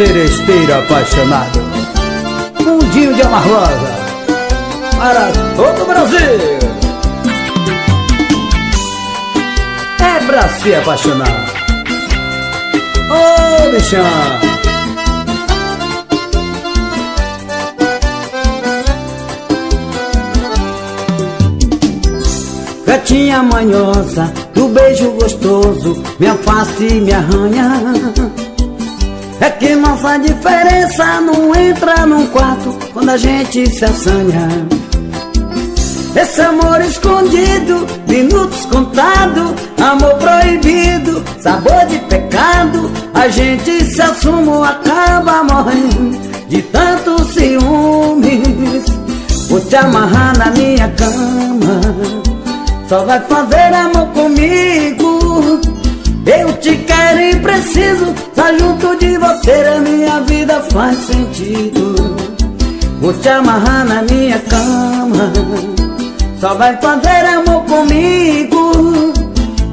seresteiro apaixonado Mundinho de Amargosa Para todo o Brasil. É pra se apaixonar. Ô oh, bichão. Gatinha manhosa, do beijo gostoso Me afasta e me arranha É que nossa diferença não entra num quarto Quando a gente se assanha. Esse amor escondido, minutos contados Amor proibido, sabor de pecado A gente se assume, acaba morrendo De tantos ciúmes. Vou te amarrar na minha cama só vai fazer amor comigo Eu te quero e preciso Estar junto de você a minha vida faz sentido. Vou te amarrar na minha cama Só vai fazer amor comigo.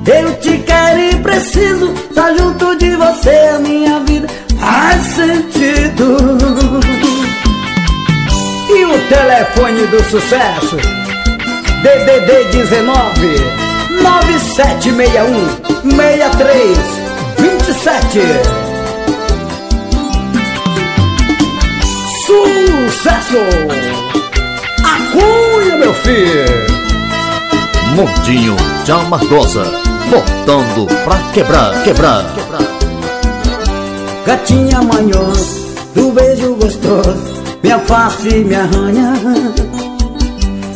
Eu te quero e preciso Estar junto de você a minha vida faz sentido. E o telefone do sucesso? DDD 19 9761 63 27 Sucesso! Acunha, meu filho! Mundinho de Amargosa Botando pra quebrar, quebrar, quebrar Gatinha manhosa do beijo gostoso Minha face me arranha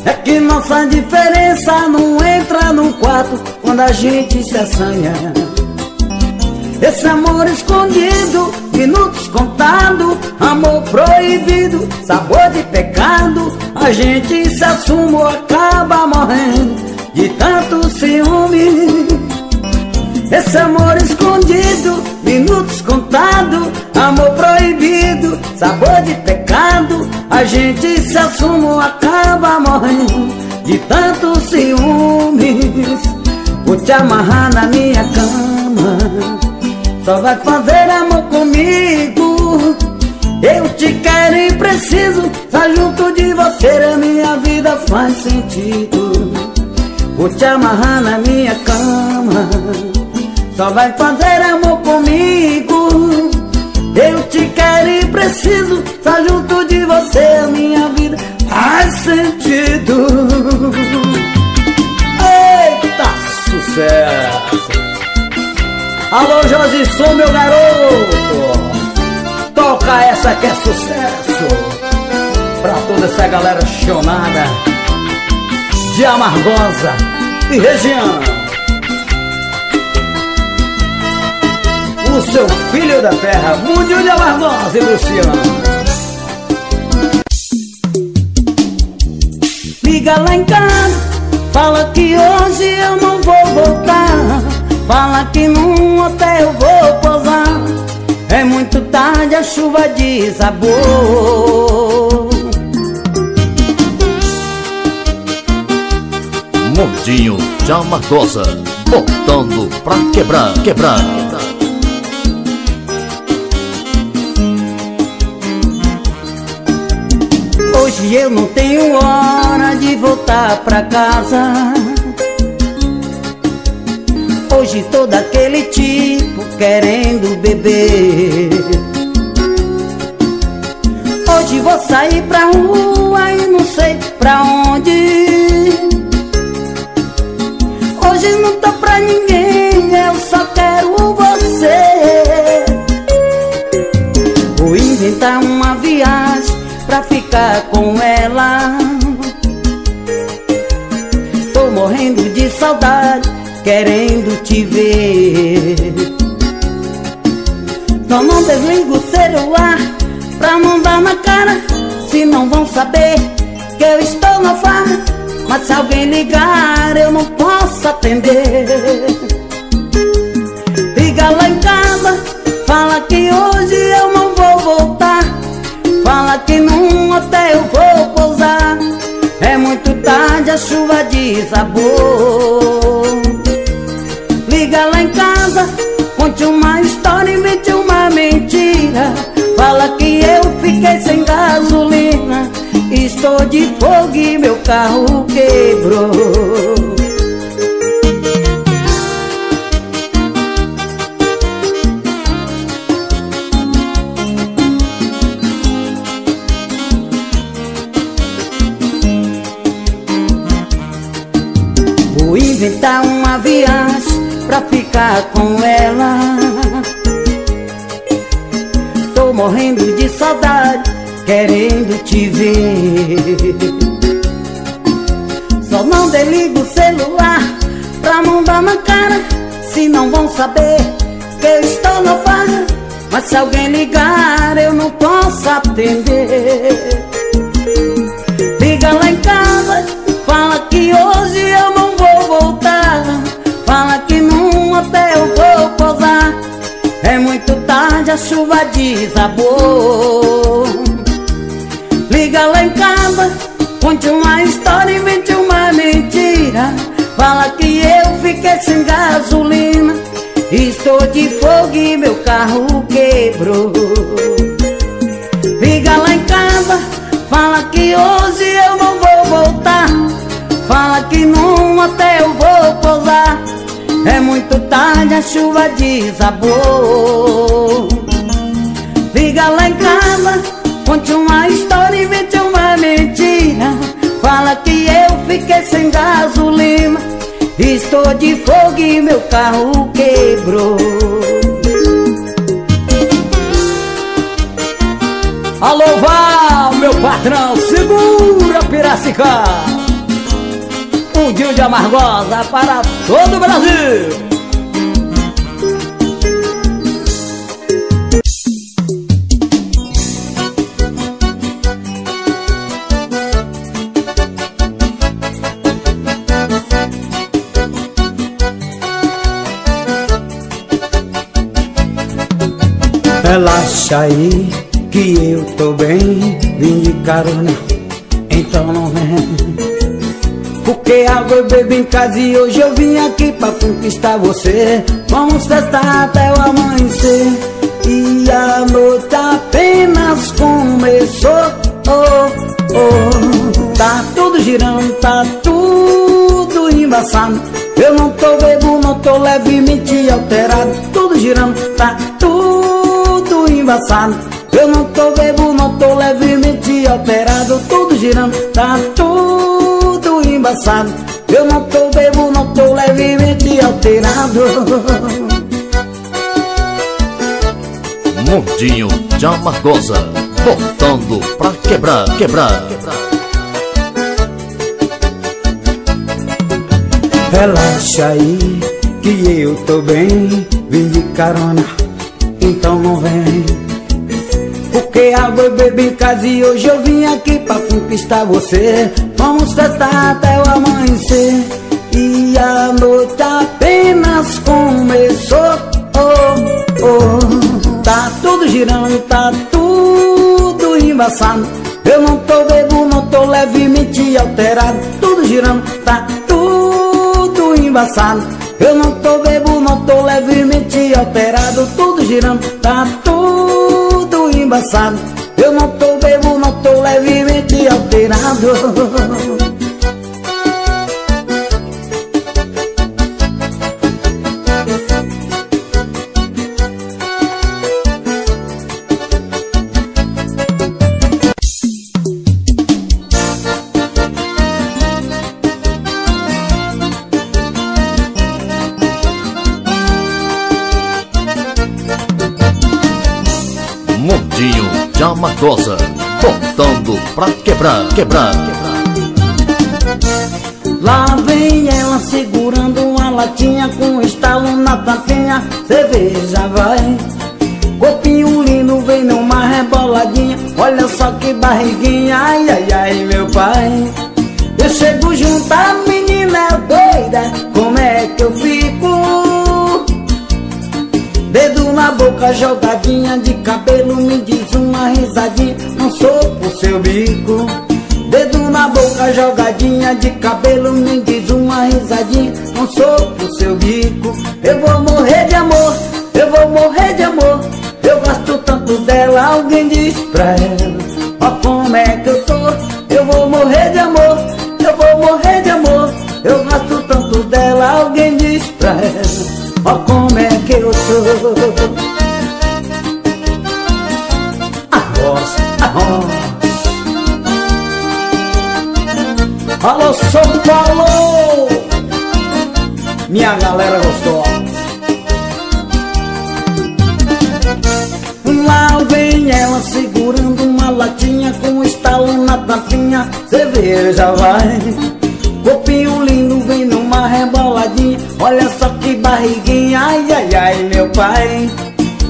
é que nossa diferença não entra no quarto quando a gente se assanha. Esse amor escondido, minutos contados, amor proibido, sabor de pecado. A gente se assume acaba morrendo de tanto ciúme. Esse amor escondido, minutos contados, amor proibido, sabor de pecado. A gente se assume, acaba morrendo de tantos ciúmes. Vou te amarrar na minha cama, só vai fazer amor comigo. Eu te quero e preciso, estar junto de você, a minha vida faz sentido. Vou te amarrar na minha cama. Só vai fazer amor comigo Eu te quero e preciso Estar junto de você, minha vida faz sentido Eita, sucesso! Alô, Josisson, meu garoto! Toca essa que é sucesso Pra toda essa galera chonada De Amargosa e região o seu filho da terra, Mundial de Amargosa e Luciano. Liga lá em casa, fala que hoje eu não vou voltar. Fala que num hotel vou posar. É muito tarde, a chuva desabou. Mordinho de Amargosa, botando pra quebrar, quebrar. Hoje eu não tenho hora de voltar pra casa. Hoje tô daquele tipo querendo beber. Hoje vou sair pra rua e não sei pra onde. Hoje não tô pra ninguém, eu só quero você. Vou inventar uma viagem pra ficar com ela. Tô morrendo de saudade, querendo te ver. Só não desligo o celular pra não dar na cara Se não vão saber que eu estou na farra Mas se alguém ligar eu não posso atender. Liga lá em casa, fala que hoje eu não vou voltar Fala que num hotel vou pousar. É muito tarde, a chuva desabou. Liga lá em casa, conte uma história e mete uma mentira. Fala que eu fiquei sem gasolina. Estou de fogo e meu carro quebrou. Inventar uma viagem pra ficar com ela. Tô morrendo de saudade, querendo te ver. Só não desligo o celular pra não dar na cara Se não vão saber que eu estou na farra. Mas se alguém ligar eu não posso atender. Liga lá em casa, a chuva desabou. Liga lá em casa, conte uma história, invente uma mentira. Fala que eu fiquei sem gasolina. Estou de fogo e meu carro quebrou. Liga lá em casa, fala que hoje eu não vou voltar. Fala que num hotel vou pousar. É muito tarde, a chuva desabou Liga lá em casa, conte uma história, invente uma mentira. Fala que eu fiquei sem gasolina Estou de fogo e meu carro quebrou. Alô, Val, meu patrão, segura Piracicá Um dia de amargosa para todo o Brasil Relaxa aí que eu tô bem. Vim de carona, então não vem. Porque água eu bebo em casa e hoje eu vim aqui pra conquistar você. Vamos festar até o amanhecer. E a noite apenas começou. Oh, oh. Tá tudo girando, tá tudo embaçado. Eu não tô bebo, não tô levemente alterado. Tudo girando, tá tudo embaçado Eu não tô bebo, não tô levemente alterado. Tudo girando, tá tudo embaçado. Eu não tô bebo, não tô levemente alterado. Mundinho de Amargosa, botando pra quebrar, quebrar. Relaxa aí, que eu tô bem. Vim de carona, então não vem Água eu bebo em casa e hoje eu vim aqui pra conquistar você. Vamos festar até o amanhecer. E a noite apenas começou. Oh, oh. Tá tudo girando, tá tudo embaçado. Eu não tô bebo, não tô levemente alterado. Tudo girando, tá tudo embaçado. Eu não tô bebo, não tô levemente alterado. Tudo girando, tá tudo embaçado Eu não tô bebo, não tô levemente alterado botando pra quebrar, quebrar. Lá vem ela segurando uma latinha com estalo na tampinha, cerveja vai. Corpinho lindo, vem numa reboladinha, olha só que barriguinha, ai ai ai meu pai. Eu chego junto, a menina é doida, como é que eu fico? Dedo na boca, jogadinha de cabelo, me diz uma risadinha, não sou por seu bico. Dedo na boca, jogadinha de cabelo, me diz uma risadinha, não sou por seu bico. Eu vou morrer de amor, eu vou morrer de amor, eu gosto tanto dela, alguém diz pra ela, ó como é que eu tô, eu vou morrer de amor, eu vou morrer de amor. Eu gosto tanto dela, alguém diz pra ela Ó como é que eu tô Alô São Paulo! Minha galera gostosa Lá vem ela segurando uma latinha Com estalo na tampinha Cerveja vai. Copinho lindo vem numa reboladinha. Olha só que barriguinha. Ai, ai, ai, meu pai.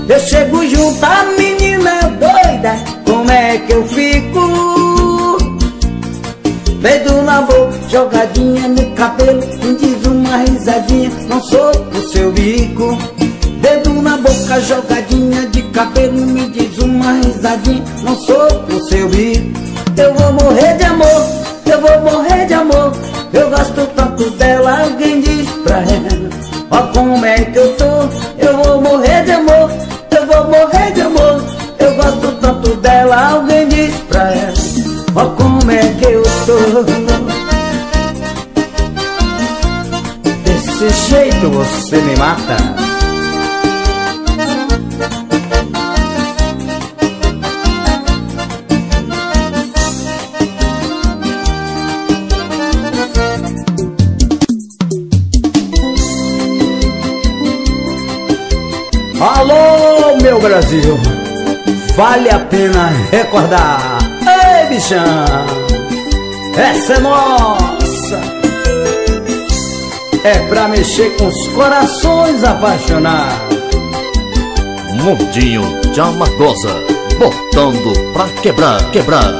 Eu chego junto, a menina doida. Como é que eu fico? Dedo na boca, jogadinha no cabelo Me diz uma risadinha, não sou o seu bico Dedo na boca, jogadinha de cabelo Me diz uma risadinha, não sou o seu bico Eu vou morrer de amor, eu vou morrer de amor. Eu gosto tanto dela, alguém diz pra ela Ó como é que eu tô, eu vou morrer de amor Eu vou morrer de amor. Eu gosto tanto dela, alguém Jeito você me mata. Alô, meu Brasil Vale a pena recordar. Ei, bichão Essa é nossa É pra mexer com os corações apaixonados. Mundinho de Amargosa Botando pra quebrar, quebrar.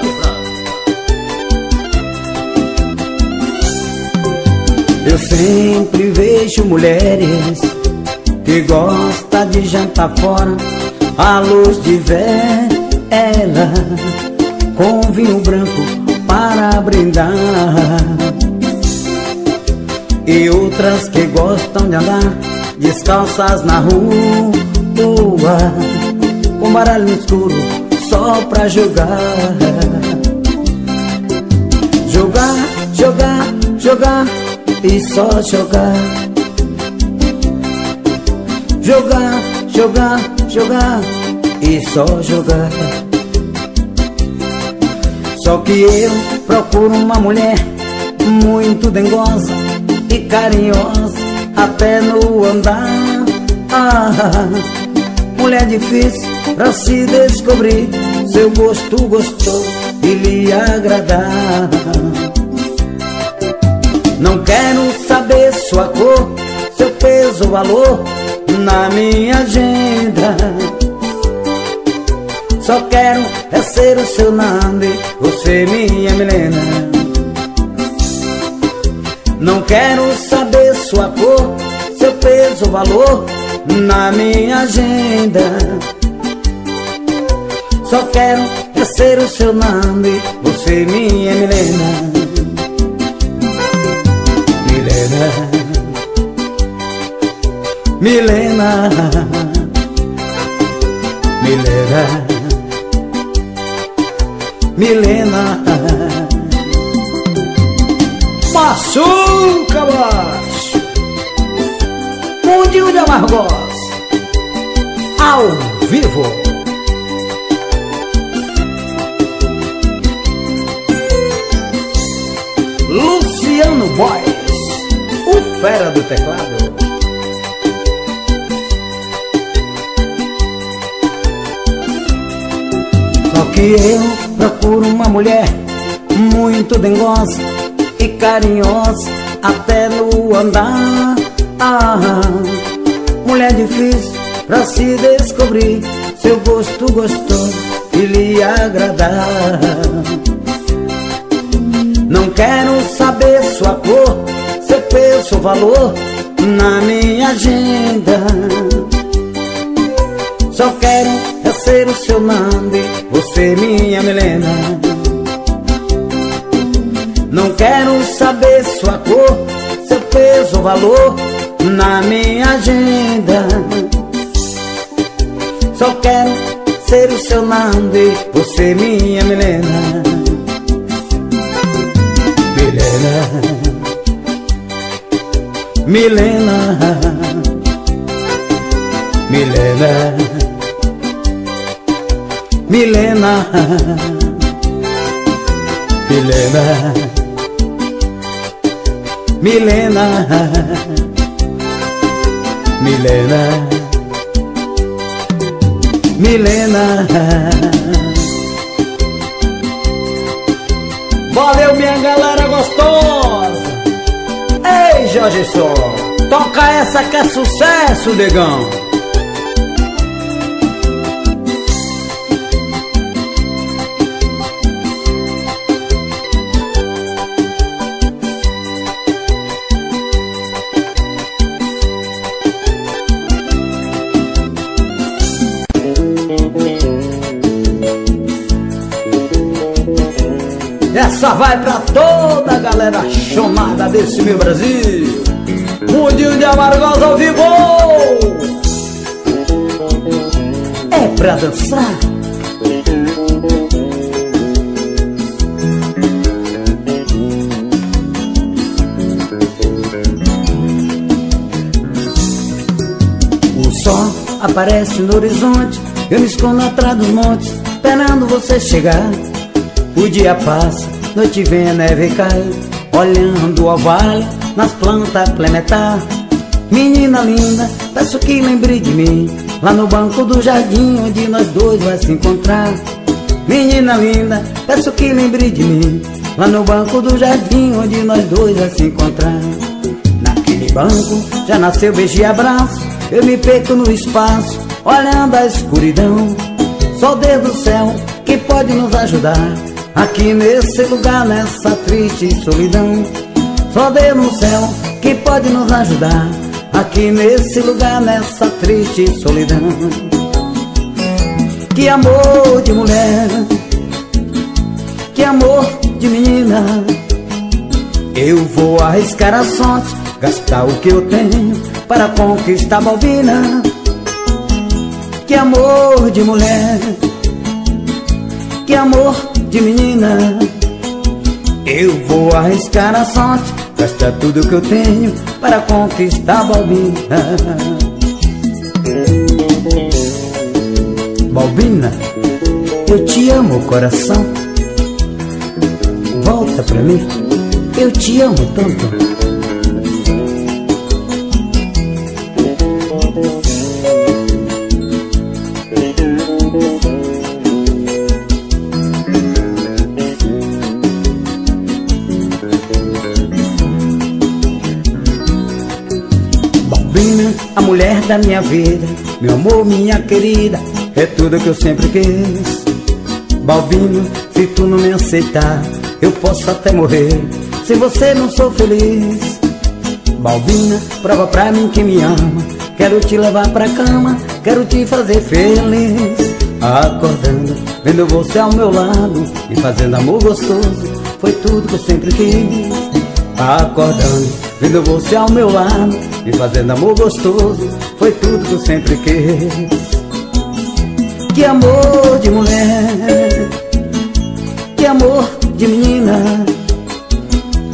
Eu sempre vejo mulheres que gostam de jantar fora. À luz de vela com vinho branco para brindar e outras que gostam de andar descalças na rua com baralho escuro só pra jogar. Jogar, jogar, jogar e só jogar. Jogar, jogar, jogar e só jogar. Só que eu procuro uma mulher muito dengosa e carinhosa até no andar. Ah, mulher difícil pra se descobrir, seu gosto gostou e lhe agradar. Não quero saber sua cor, seu peso, valor na minha agenda. Só quero é ser o seu nome, você minha Milena Não quero saber sua cor, seu peso, valor na minha agenda. Só quero é ser o seu nome, você minha Milena. Milena. Milena. Milena. Milena Maçuca, baixo Mundinho de Amargos Ao vivo. Luciano Boys O fera do teclado. Só que eu procuro uma mulher muito dengosa e carinhosa até no andar. Ah, mulher difícil pra se descobrir, seu gosto gostoso e lhe agradar. Não quero saber sua cor, seu peso, valor na minha agenda. Só quero é ser o seu nome, você minha Milena Não quero saber sua cor, seu peso, valor na minha agenda. Só quero ser o seu nome, você minha Milena Milena. Milena. Milena. Milena. Milena. Milena Milena. Milena. Valeu minha galera gostosa. Ei Jorge Só Toca essa que é sucesso, negão vai pra toda a galera chamada desse meu Brasil. Mundinho de Amargosa ao vivo. É pra dançar. O sol aparece no horizonte Eu me escondo atrás dos montes Esperando você chegar. O dia passa Noite vem a neve cai Olhando o vale Nas plantas plementar. Menina linda, peço que lembre de mim Lá no banco do jardim Onde nós dois vai se encontrar. Menina linda, peço que lembre de mim Lá no banco do jardim Onde nós dois vai se encontrar. Naquele banco já nasceu beijo e abraço Eu me perco no espaço Olhando a escuridão. Só Deus do céu que pode nos ajudar Aqui nesse lugar, nessa triste solidão Só Deus no céu que pode nos ajudar. Aqui nesse lugar, nessa triste solidão. Que amor de mulher Que amor de menina. Eu vou arriscar a sorte Gastar o que eu tenho Para conquistar a Balbina Que amor de mulher Que amor de menina. Eu vou arriscar a sorte Gastar tudo que eu tenho Para conquistar Balbina Balbina Eu te amo, coração. Volta pra mim Eu te amo tanto mulher da minha vida. Meu amor, minha querida, é tudo que eu sempre quis. Balbino, se tu não me aceitar Eu posso até morrer, se você não sou feliz. Balbina, prova pra mim que me ama. Quero te levar pra cama, quero te fazer feliz. Acordando, vendo você ao meu lado E fazendo amor gostoso, foi tudo que eu sempre quis. Acordando, vendo você ao meu lado e fazendo amor gostoso Foi tudo que eu sempre quis. Que amor de mulher Que amor de menina.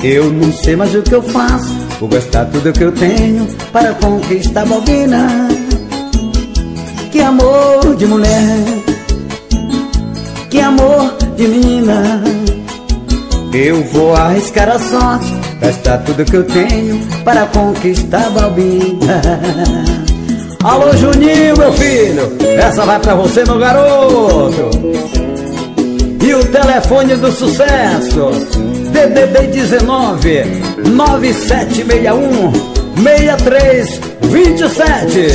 Eu não sei mais o que eu faço Vou gastar tudo que eu tenho Para conquistar a Balbina Que amor de mulher Que amor de menina. Eu vou arriscar a sorte Gastar tudo que eu tenho para conquistar Balbina Alô Juninho, meu filho. Essa vai pra você, meu garoto. E o telefone do sucesso? DDD 19 9761 6327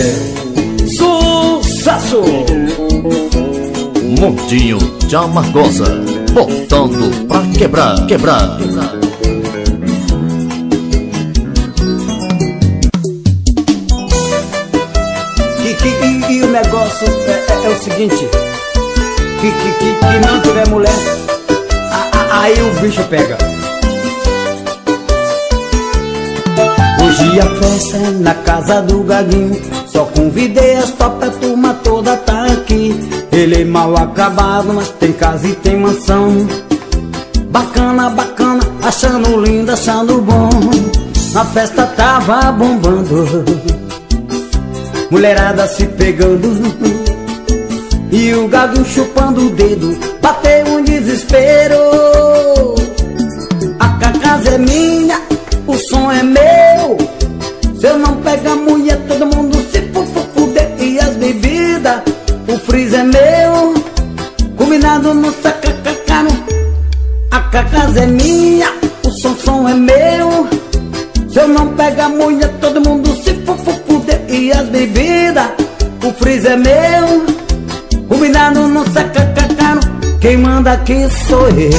Sucesso! Montinho de Amargosa Botando pra quebrar, quebrar, quebrar. Negócio é, é, é o seguinte. Que, que, que, que, não tiver mulher a, a, Aí o bicho pega. Hoje a festa é na casa do Gaguinho. Só convidei as top, a turma toda tá aqui. Ele é mal acabado, mas tem casa e tem mansão. Bacana, bacana, achando lindo, achando bom. A festa tava bombando Mulherada se pegando E o gago chupando o dedo Bateu um desespero. A casa é minha O som é meu. Se eu não pegar mulher Todo mundo se fuder E as bebidas O freezer é meu. Combinado no sacacacano A casa é minha É meu Combinado no sacacacano Quem manda aqui sou eu.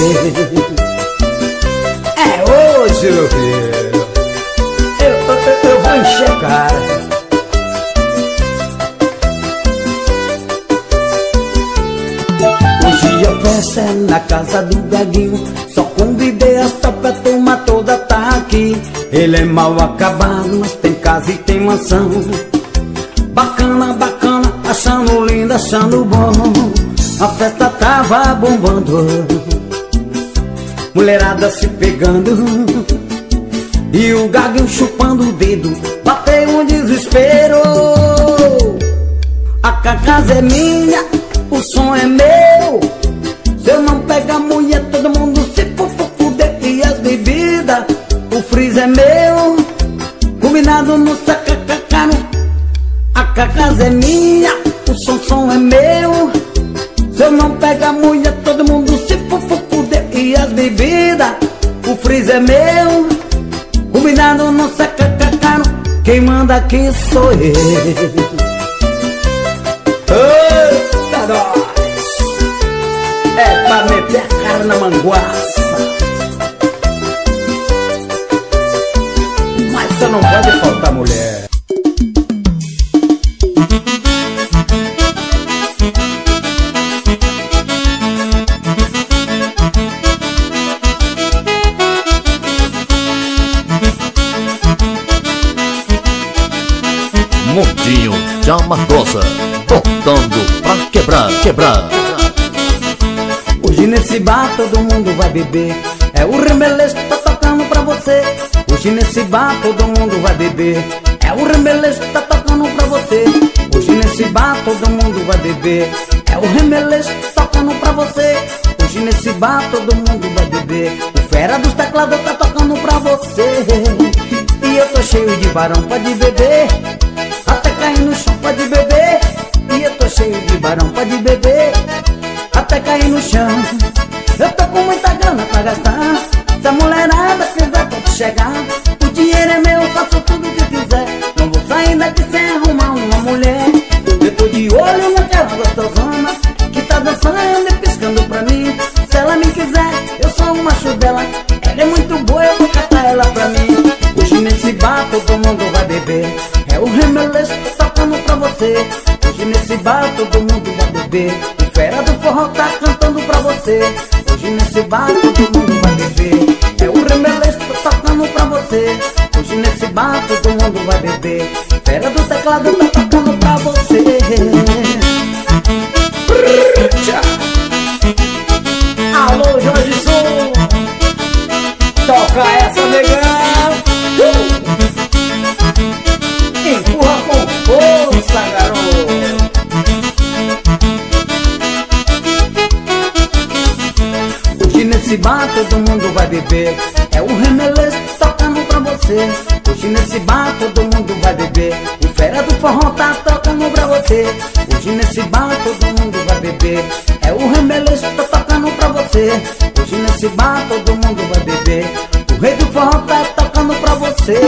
É hoje, meu filho. Eu, eu, eu vou encher cara Hoje a festa é na casa do gaguinho Só convidei as topas, a turma toda tá aqui. Ele é mal acabado, mas tem casa e tem mansão. Bacana, bacana, achando lindo, achando bom. A festa tava bombando. Mulherada se pegando. E o gaguinho chupando o dedo. Bateu um desespero. A casa é minha o som é meu. Se eu não pegar mulher, todo mundo se fuder E as bebidas, o freezer é meu. Combinado no sacacacano A casa é minha, não pegar mulher, todo mundo se fuder E as bebidas, o freezer é meu Combinado no sacacacano. Quem manda aqui sou eu. É pra meter a cara na manguaça. Mas só não pode faltar mulher Mundinho de Amargosa, botando pra quebrar, quebrar. Hoje nesse bar todo mundo vai beber. É o remeleixo que tá tocando pra você. Hoje nesse bar todo mundo vai beber. É o remeleixo que tá tocando pra você. Hoje nesse bar todo mundo vai beber. É o remeleixo tá tocando pra você. Hoje nesse bar todo mundo vai beber. O fera dos teclados tá tocando pra você. E eu tô cheio de barão, pode beber cair no chão, pode beber. E eu tô cheio de barão, pode beber. Até cair no chão. Eu tô com muita grana pra gastar. Se a mulherada quiser pode chegar. O dinheiro é meu, faço tudo que você. Hoje nesse bar todo mundo vai beber. O fera do forró tá cantando pra você. Hoje nesse bar todo mundo vai beber. É o remeleixo tocando pra você. Hoje nesse bar todo mundo vai beber. Fera do teclado tá tocando pra você. Alô Jorge Sul. Toca essa negão beber. É o remeleixo tocando pra você. Hoje nesse bar todo mundo vai beber. O fera do forró tá tocando pra você. Hoje nesse bar todo mundo vai beber. É o remeleixo tá tocando pra você. Hoje nesse bar todo mundo vai beber. O rei do forró tá tocando pra você.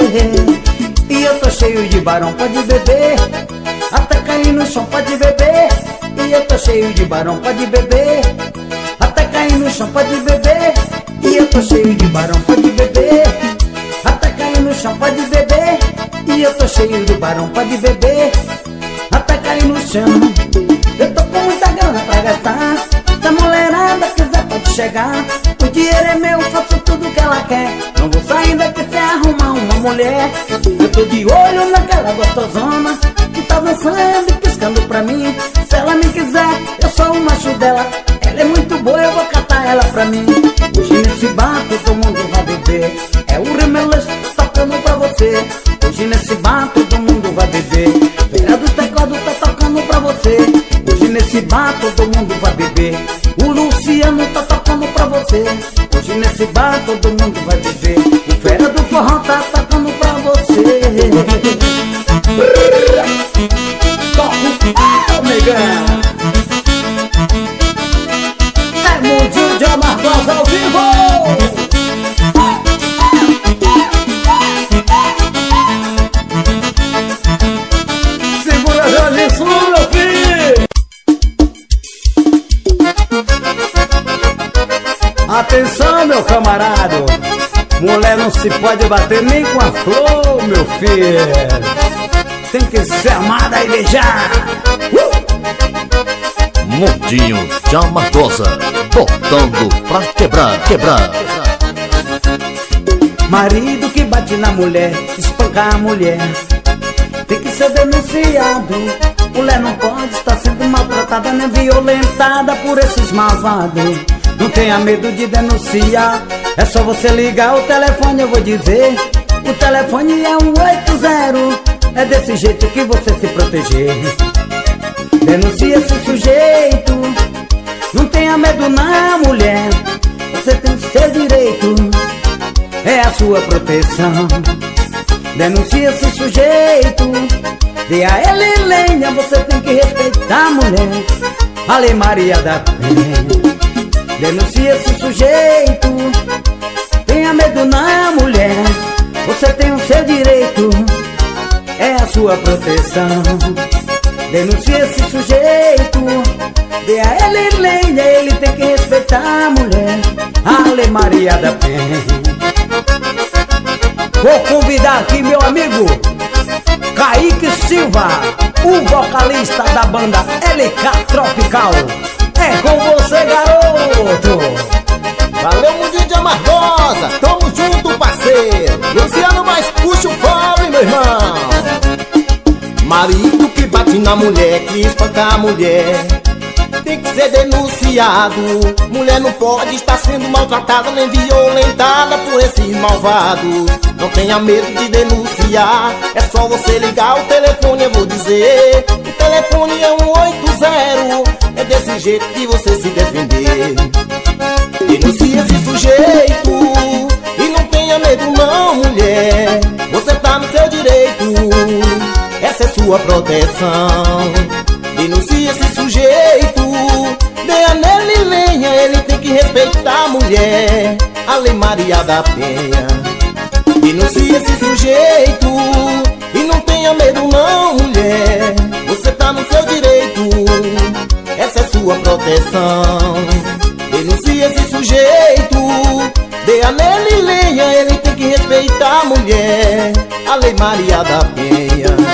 E eu tô cheio de barão, pode beber. Até cair no chão, pode beber. E eu tô cheio de barão, pode beber. Até cair no chão, pode beber E eu tô cheio de barão, pode beber. Até cair no chão, pode beber. E eu tô cheio de barão, pode beber. Até cair no chão. Eu tô com muita grana pra gastar. Se a mulherada quiser pode chegar. O dinheiro é meu, faço tudo que ela quer. Não vou sair daqui sem arrumar uma mulher. Eu tô de olho naquela gostosona Que tá dançando e piscando pra mim. Se ela me quiser, eu sou o macho dela. Ela é muito boa, eu vou catar ela pra mim. Hoje nesse bar todo mundo vai beber. É o remelês tocando pra você. Hoje nesse bar todo mundo vai beber. Feira dos teclados tá tocando pra você. Hoje nesse bar todo mundo vai beber. O Luciano tá tocando pra você. Hoje nesse bar todo mundo vai beber. Camarada. Mulher não se pode bater nem com a flor, meu filho. Tem que ser amada e beijar. Uh! Mundinho de Amargosa Botando pra quebrar, quebrar. Marido que bate na mulher Espanca a mulher. Tem que ser denunciado. Mulher não pode estar sendo maltratada Nem violentada por esses malvados tenha medo de denunciar. É só você ligar o telefone, eu vou dizer. O telefone é 180 É desse jeito que você se proteger. Denuncia esse sujeito. Não tenha medo não, mulher. Você tem seu direito. É a sua proteção. Denuncia esse sujeito. Dê a ele lenha Você tem que respeitar, mulher. A Lei Maria da Penha Denuncie esse sujeito. Tenha medo não, mulher. Você tem o seu direito. É a sua proteção. Denuncie esse sujeito. Dê a ele lenha Ele tem que respeitar a mulher. Ale Maria da Penha. Vou convidar aqui meu amigo Kaique Silva O vocalista da banda LK Tropical é com você, garoto! Valeu, mundinho de amargosa! Tamo junto, parceiro! Luciano, mais puxa o fome, meu irmão! Marido que bate na mulher, que espanca a mulher tem que ser denunciado Mulher não pode estar sendo maltratada nem violentada por esses malvados Não tenha medo de denunciar É só você ligar o telefone, eu vou dizer telefone é 180 É desse jeito que você se defender. Denuncie esse sujeito E não tenha medo não, mulher. Você tá no seu direito Essa é sua proteção. Denuncie esse sujeito Dê nele lenha Ele tem que respeitar a mulher A Lei Maria da Penha. Denuncie esse sujeito E não tenha medo não, mulher Você tá no seu direito. Essa é sua proteção. Denuncie esse sujeito. Dê nele lenha Ele tem que respeitar a mulher. A Lei Maria da Penha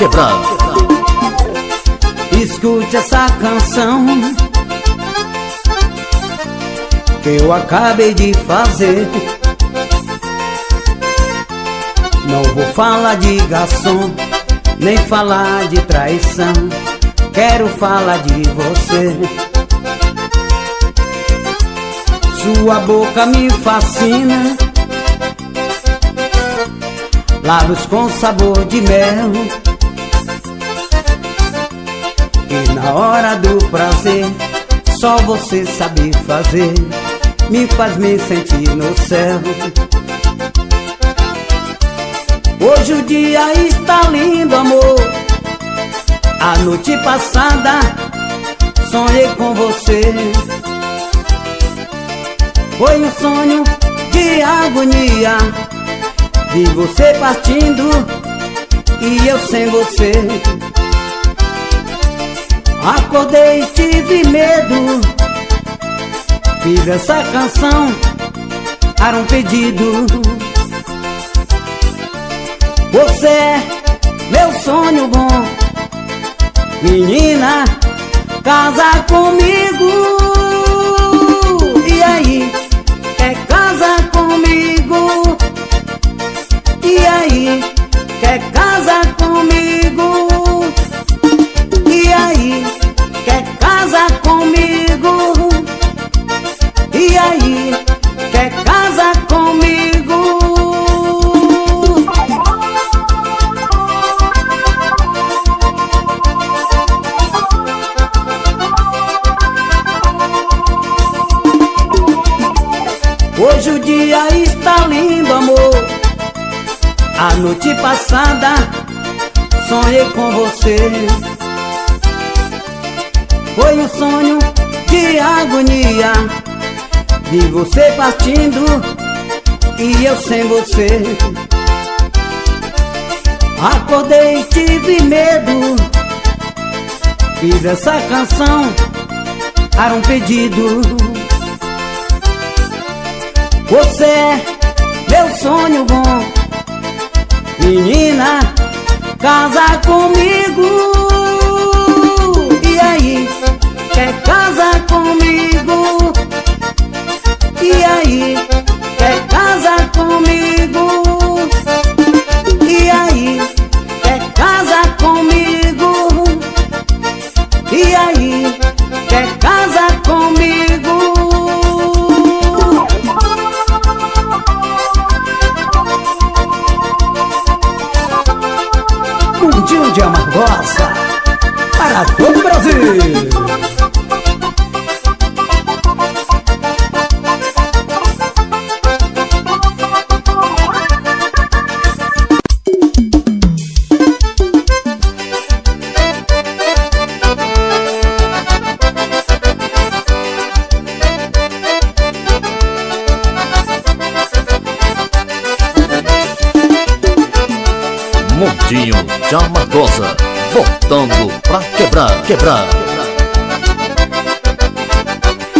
quebrar. Escute essa canção que eu acabei de fazer. Não vou falar de garçom, nem falar de traição. Quero falar de você. Sua boca me fascina lábios com sabor de mel. Na hora do prazer, só você sabe fazer, me faz me sentir no céu. Hoje o dia está lindo, amor. A noite passada sonhei com você. Foi um sonho de agonia Vi você partindo e eu sem você Acordei e tive medo. Fiz essa canção para um pedido. Você é meu sonho bom. Menina, casa comigo. E aí, quer casa comigo? E aí, quer casa comigo? Aí, quer casa comigo? Hoje o dia está lindo, amor. A noite passada sonhei com você. Foi um sonho de agonia Vi você partindo e eu sem você. Acordei e tive medo Fiz essa canção para um pedido. Você é meu sonho bom Menina, casa comigo. E aí, quer casa comigo? E aí, quer casa comigo? E aí, quer casa comigo? E aí, quer casa comigo?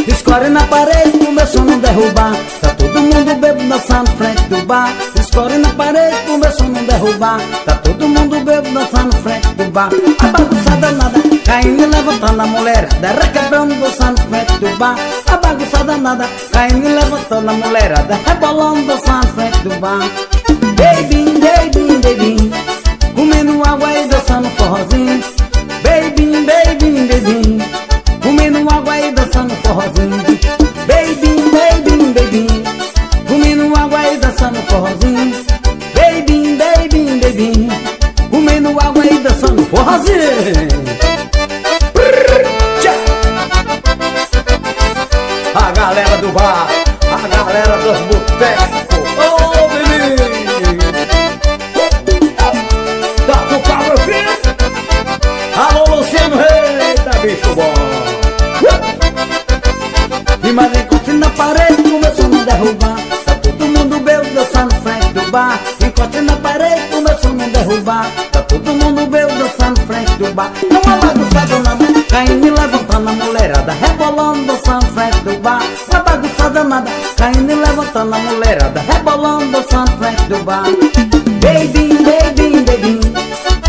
Escore na parede pro meu som não derrubar. Tá todo mundo bebo dançando frente do bar. Escore na parede pro meu som não derrubar. Tá todo mundo bebo dançando frente do bar. A bagunçada nada, caindo e levantando a mulherada Requebrando dançando frente do bar. A bagunçada nada, caindo e levantando a mulherada Rebolando dançando frente do bar. Baby, baby, baby Comendo água e dançando forrozinho Baby, baby, baby Comendo água e dançando forrozinho. Baby, baby, baby Comendo água e dançando forrozinho. Baby, baby, baby Comendo água e dançando forrozinho. A galera do bar A galera dos botecos mulherada Rebolando, dançando frente do bar Não há bagunçada nada, caindo e levantando a mulherada Rebolando, dançando frente do bar Baby, baby, baby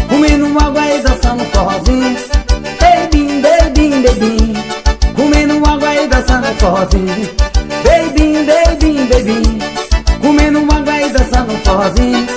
Comendo água e dançando forrozinho. Baby, baby, baby Comendo água e dançando forrozinho. Baby, baby, baby Comendo água e dançando forrozinho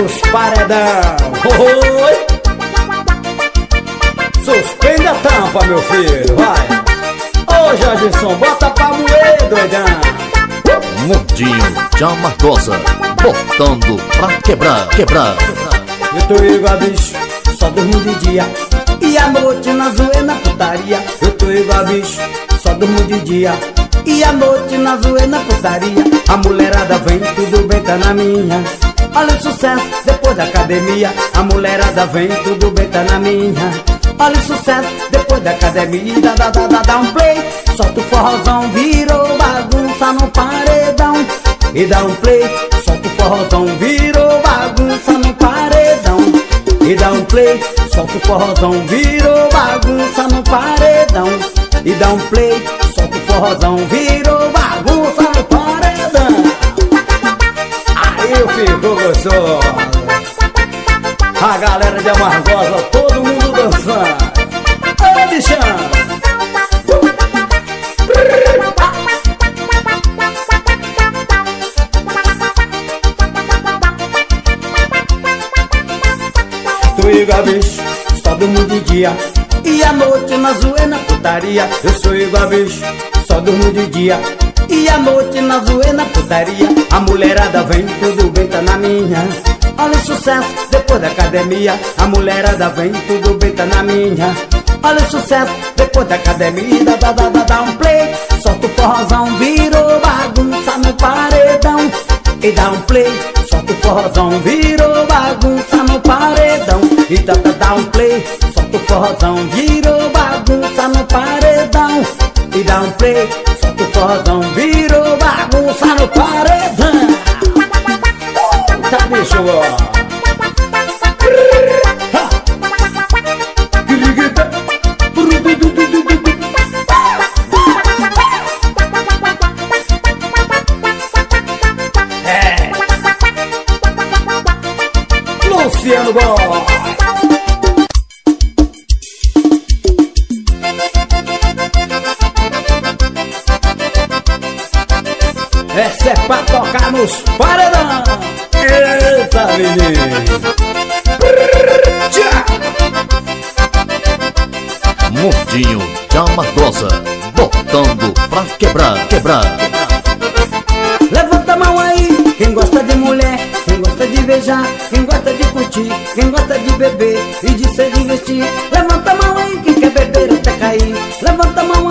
nos paredão Oi! Suspende a tampa, meu filho, vai. Ô, Jorgeson, bota pra moer, doidão. Mundinho de Amargosa, botando pra quebrar, quebrar. Eu tô igual a bicho, só durmo de dia. E à noite na zoeira na putaria. Eu tô igual a bicho, só durmo de dia. E à noite na zoeira, putaria. A mulherada vem, tudo bem, tá na minha Olha o sucesso, depois da academia A mulherada vem, tudo bem, tá na minha. Olha o sucesso, depois da academia Dá, dá, dá, dá, dá um play. Solta o forrozão, virou bagunça no paredão. E dá um play Solta o forrozão, virou bagunça no paredão. E dá um play Solta o forrozão, virou bagunça no paredão. E dá um play Solta o forrozão, virou Aí eu fico gostoso A galera de Amargosa, todo mundo dançando. Ô bichão Tu igual bicho, só durmo de dia. E à noite na zoeira, putaria. Eu sou igual bicho, só durmo de dia E à noite na zoeira, putaria A mulherada vem, tudo bem, tá na minha. Olha o sucesso, depois da academia A mulherada vem, tudo bem, tá na minha. Olha o sucesso, depois da academia Dá, dá, dá, dá, dá um play. Solta o forrozão, virou bagunça no paredão. E dá um play Solta o forrozão, virou bagunça no paredão. E dá, dá, dá um play Solta o forrozão, virou bagunça no paredão. E dá um play forrozão, virou bagunça no paredão Essa é pra tocar nos paredão Eita menino Mundinho de Amargosa, botando pra quebrar, quebrar. Levanta a mão aí, quem gosta de mulher, quem gosta de beijar, quem gosta de curtir, quem gosta de beber e de se divertir. Levanta a mão aí, quem quer beber até cair. Levanta a mão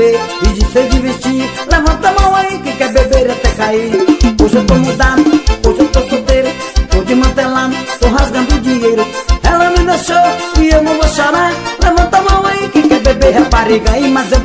beber e de se divertir. Levanta a mão aí, quem quer beber até cair. Hoje eu tô mudado, hoje eu tô solteiro, tô desmantelando, tô rasgando dinheiro. Ela me deixou e eu não vou chorar. Levanta a mão aí, quem quer beber rapariga aí, mas eu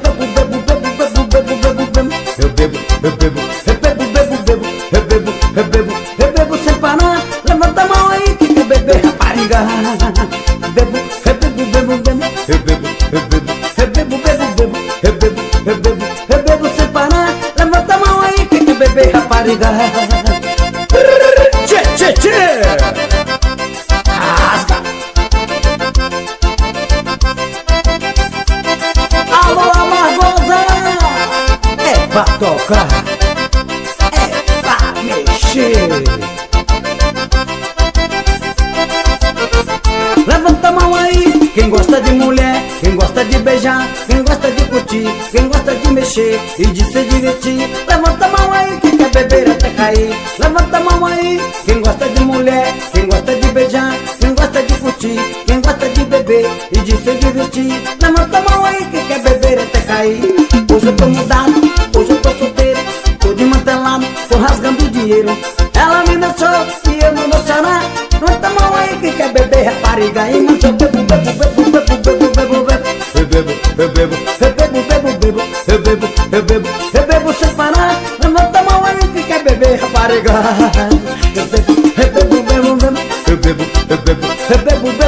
quem gosta de mulher, quem gosta de beijar, quem gosta de curtir, quem gosta de mexer e de se divertir. Levanta a mão aí, quem quer beber até cair. Levanta a mão aí, quem gosta de mulher, quem gosta de beijar, quem gosta de curtir, quem gosta de beber e de se divertir. Levanta a mão aí, quem quer beber até cair. Hoje eu tô mudado, hoje eu tô solteiro, tô desmantelado, tô rasgando dinheiro. Ela me deixou e eu não vou chorar. Levanta a mão aí, quem quer beber rapariga aí, Eu bebo, eu bebo, bebo, bebo, eu bebo, eu bebo, eu bebo, bebo,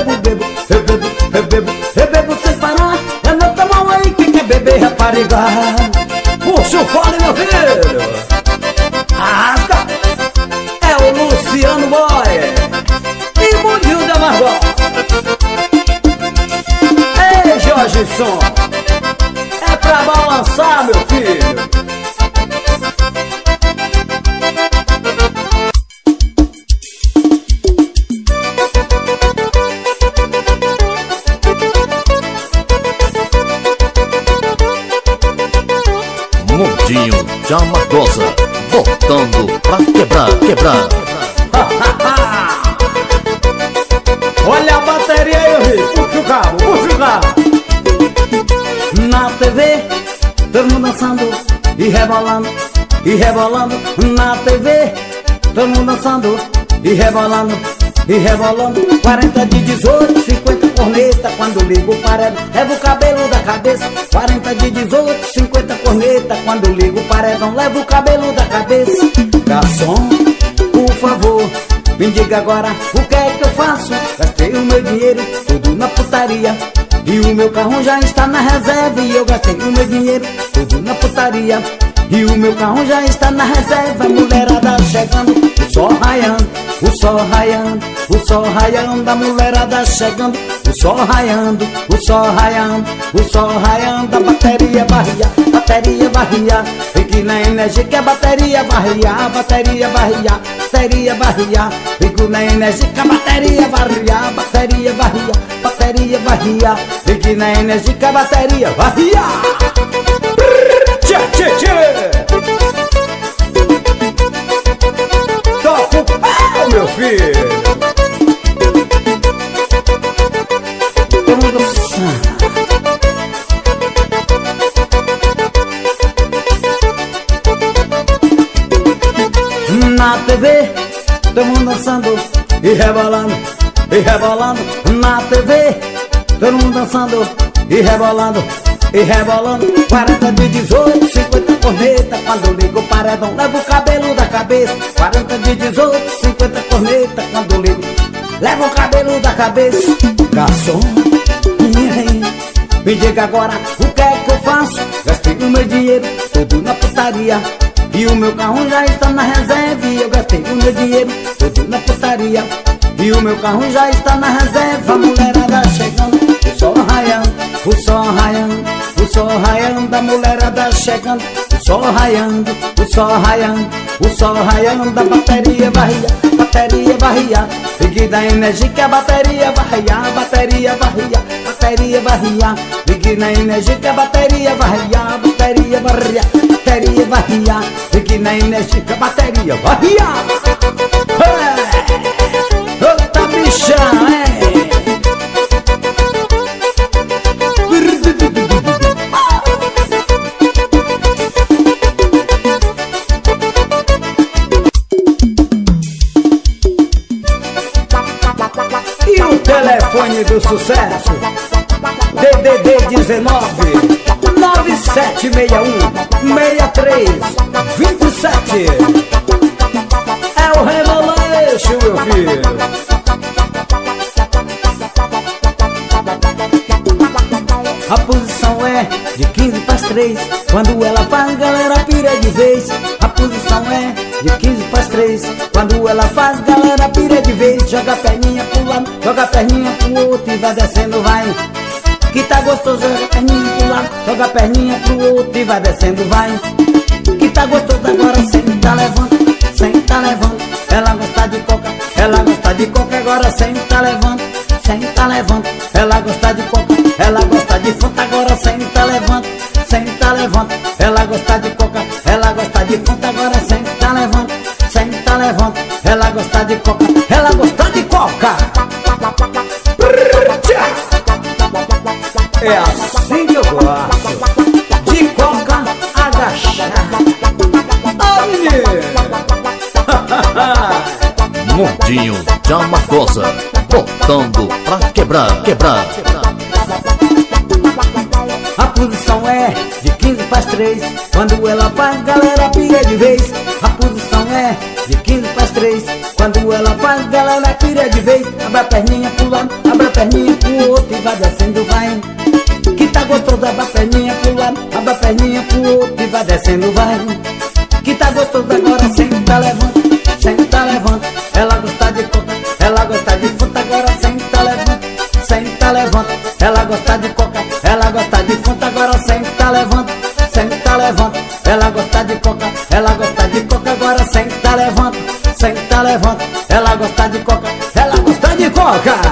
Tia Magosa, voltando pra quebrar, quebrar. Olha a bateria aí, Rio, puxa o cabo, puxa o cabo. Na TV, todo mundo dançando e rebolando, e rebolando. Na TV, todo mundo dançando e rebolando, e rebolando. 40 de 18, 50 corneta Quando ligo o paredão, leva o cabelo da cabeça. 40 de 18, 50 corneta Quando ligo o paredão, leva o cabelo da cabeça. Garçom, por favor me diga agora o que é que eu faço? Gastei o meu dinheiro tudo na putaria. E o meu carro já está na reserva E eu gastei o meu dinheiro tudo na putaria E o meu carro já está na reserva Mulherada chegando, o sol raiando O sol raiando, o sol raiando A mulherada chegando, o sol raiando O sol raiando, o sol raiando A bateria barria, bateria barria Fique na energia que a bateria barria bateria barria, bateria barria Fico na energia que a bateria varria Bateria varria, bateria varria Fique na energia que a bateria varria Tchê, tchê, tchê Toca o pau, meu filho Na TV, mundo dançando e rebolando, e rebolando. Na TV, todo mundo dançando e rebolando, e rebolando 40 de 18, 50 corneta. Quando ligo o paredão, leva o cabelo da cabeça. 40 de 18, 50 corneta. Quando ligo, leva o cabelo da cabeça. Garçom, me diga agora o que é que eu faço? Gastei o meu dinheiro tudo na putaria. E o meu carro já está na reserva. E eu gastei o meu dinheiro tudo na putaria. E o meu carro já está na reserva. A mulherada chegando, o sol raiando O sol raiando, sol raiando A mulherada chegando, o sol raiando O sol raiando, o sol raiando A bateria varria, bateria varria Fique da energia que a bateria varria bateria varria, bateria varria energia que a bateria varria bateria varria bateria varria energia que a bateria varria é. Outra bicha, telefone do sucesso. DDD 19 9761 63 27 É o Revolution, meu filho A posição é de 15 para as 3 Quando ela faz, galera pira de vez. A posição é de 15 para as 3 Quando ela faz, galera pira de vez. Joga a perninha pro lado, joga a perninha pro outro E vai descendo, vai. Que tá gostoso, joga a perninha pro lado Joga a perninha pro outro e vai descendo, vai. Que tá gostoso agora, senta, levanta Senta, levanta. Ela gosta de coca, ela gosta de coca Agora senta, levanta Senta, levanta Ela gosta de coca, ela gosta de coca. É assim que eu gosto De coca agachada Ô menino Mundinho de Amargosa, botando pra quebrar, quebrar. A posição é de 15 para as 3 Quando ela faz, galera pira de vez. A posição é de 15 para as 3 Faz, galera pira de vez. Abre a perninha pro lado, abre a perninha pro outro E vai descendo, vai. Que tá gostoso, abre a perninha pro lado Abre a perninha pro outro e vai descendo, vai. Que tá gostoso agora, senta, levanta Senta, levanta. Ela gosta de coca, ela gosta de fruta Agora senta, levanta Senta, levanta. Ela gosta de coca, ela gosta de fruta Agora senta, levanta Senta, levanta. Ela gosta de coca, ela gosta de coca Agora senta, levanta Senta, levanta gosta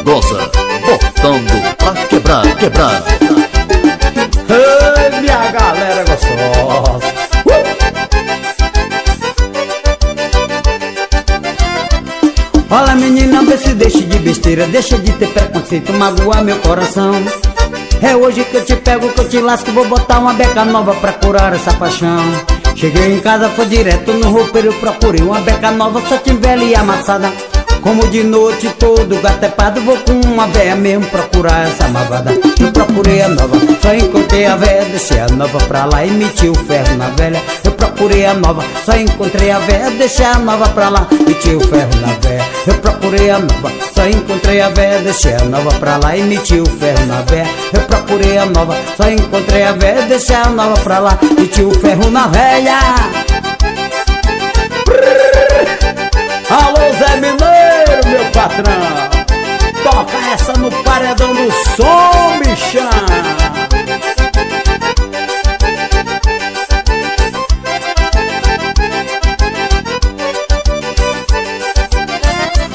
Amargosa, botando pra quebrar, quebrar. Ei, minha galera gostosa. Uh! Olha menina, vê se deixe de besteira Deixa de ter preconceito, magoar meu coração É hoje que eu te pego, que eu te lasco Vou botar uma beca nova pra curar essa paixão Cheguei em casa, foi direto no roupeiro Procurei uma beca nova, só velha e amassada como de noite todo gatepado Vou com uma véia mesmo procurar essa malvada. Eu procurei a nova, só encontrei a velha Deixei a nova pra lá e meti o ferro na velha. Eu procurei a nova, só encontrei a velha Deixei a nova pra lá, meti o ferro na velha Eu procurei a nova, só encontrei a velha Deixei a nova pra lá e meti o ferro na velha Eu procurei a nova, só encontrei a velha Deixei a nova pra lá, meti o ferro na velha. Alô Zé meu patrão. Toca essa no paredão do som, bichão.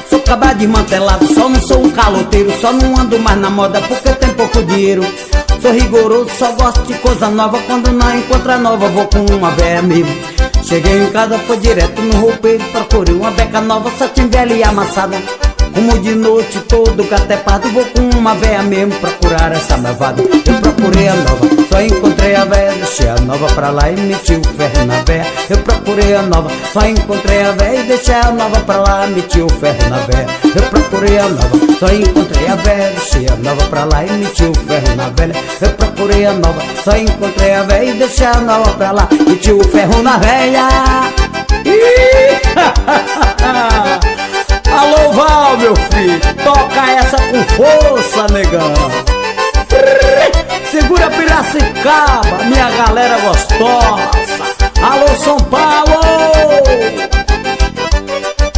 Sou acabado desmantelado, só não sou um caloteiro Só não ando mais na moda porque tem pouco dinheiro. Sou rigoroso, só gosto de coisa nova Quando não encontra nova, vou com uma véia mesmo. Cheguei em casa, foi direto no roupeiro Procurei uma beca nova, só tinha velha e amassada Como de noite todo catepado Vou com uma véia mesmo procurar essa malvada. Eu procurei a nova, só encontrei a véia Deixei a nova pra lá e meti o ferro na véia. Eu procurei a nova, só encontrei a véia E deixei a nova pra lá, meti o ferro na véia. Eu procurei a nova, só encontrei a véia Deixei a nova pra lá e meti o ferro na velha Eu procurei a nova, só encontrei a véia E deixei a nova pra lá, meti o ferro na véia. Alô Val, meu filho. Toca essa com força, negão. Segura Piracicaba, minha galera gostosa. Alô São Paulo.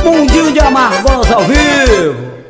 Mundinho de Amargosa ao vivo